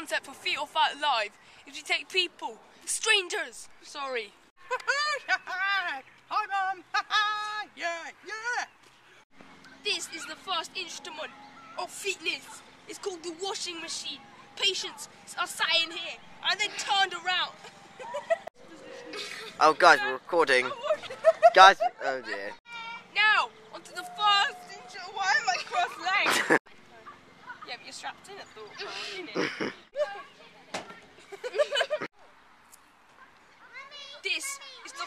concept for Fit or Fat Live is we take people, strangers, sorry. Hi, Mum. yeah, yeah. This is the first instrument of fitness. It's called the washing machine. Patients are sat in here and then turned around. Oh, guys, we're recording. guys, oh dear. Now, onto the first instrument. Why am I cross-legged? yeah, but you're strapped in at the innit? This is the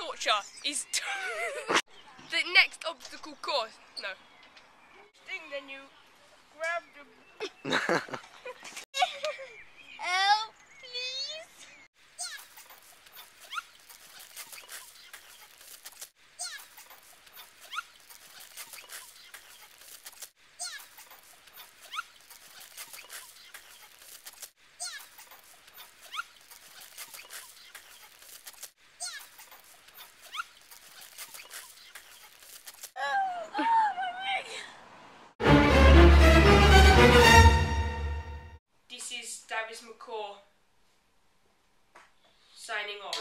torture is the next obstacle course. No. Thing then you grab the. is Davis McCaw signing off.